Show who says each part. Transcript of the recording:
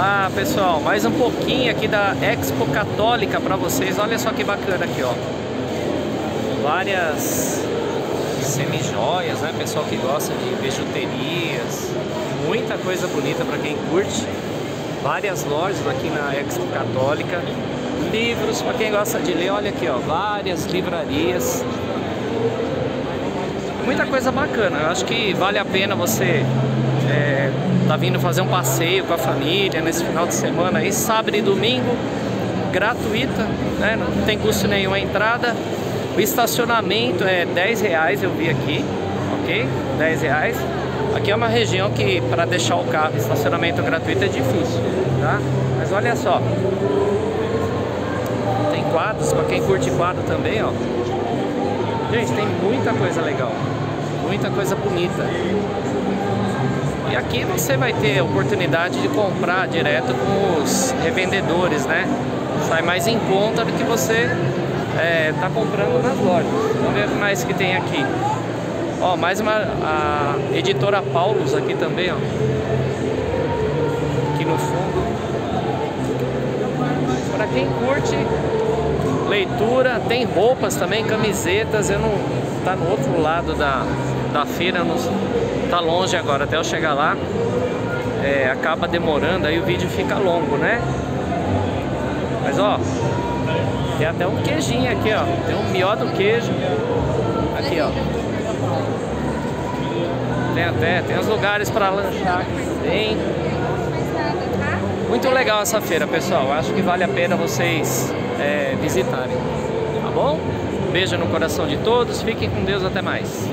Speaker 1: Olá pessoal, mais um pouquinho aqui da Expo Católica para vocês. Olha só que bacana aqui, ó. Várias semijoias, né? Pessoal que gosta de bijuterias, muita coisa bonita para quem curte. Várias lojas aqui na Expo Católica. Livros para quem gosta de ler, olha aqui, ó, várias livrarias. Muita coisa bacana. Eu acho que vale a pena você é, tá vindo fazer um passeio com a família nesse final de semana aí, sábado e domingo, gratuita, né? Não tem custo nenhum a entrada. O estacionamento é 10 reais, eu vi aqui, ok? 10 reais. Aqui é uma região que para deixar o carro estacionamento gratuito é difícil, tá? Mas olha só. Tem quadros, para quem curte quadro também, ó. Gente, tem muita coisa legal. Muita coisa bonita. Aqui você vai ter oportunidade de comprar direto com os revendedores, né? Sai mais em conta do que você é, tá comprando nas lojas. Vamos ver o que mais que tem aqui. Ó, mais uma a editora Paulus aqui também, ó. Aqui no fundo. Para quem curte leitura, tem roupas também, camisetas. Eu não tá no outro lado da da feira, não, tá longe agora, até eu chegar lá é, acaba demorando, aí o vídeo fica longo, né? Mas ó, tem até um queijinho aqui, ó, tem um mió do queijo, aqui ó. Tem até, tem os lugares para lanchar tem. Muito legal essa feira, pessoal. Acho que vale a pena vocês é, visitarem. Tá bom? Beijo no coração de todos. Fiquem com Deus. Até mais.